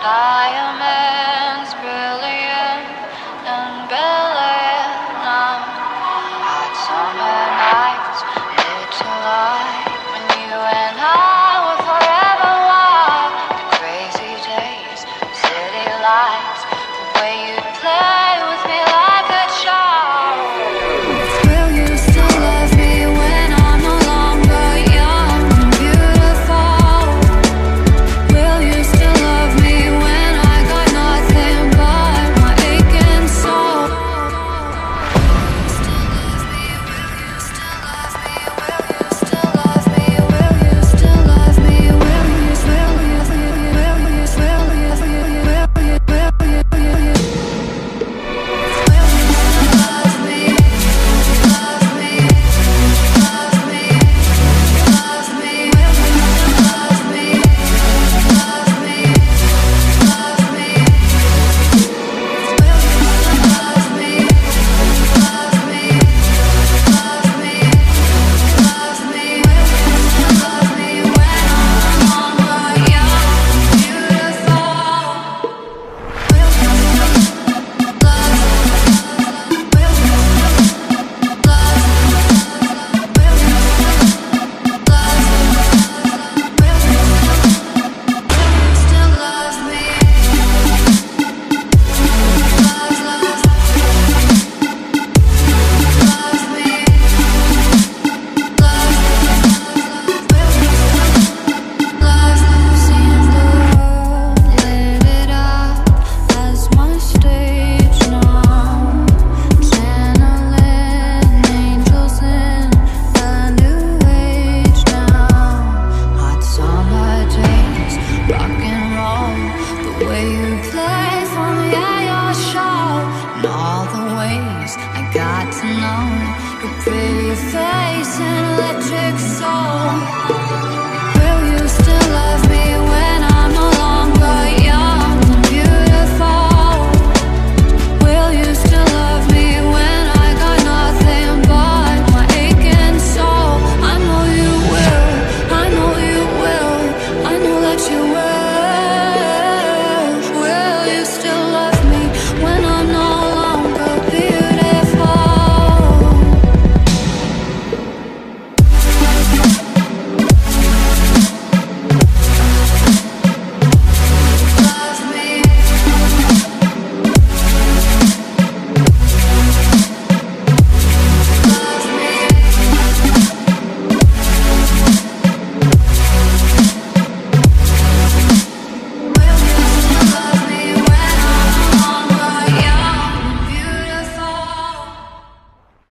I am ways I got to know your pretty face and electric soul.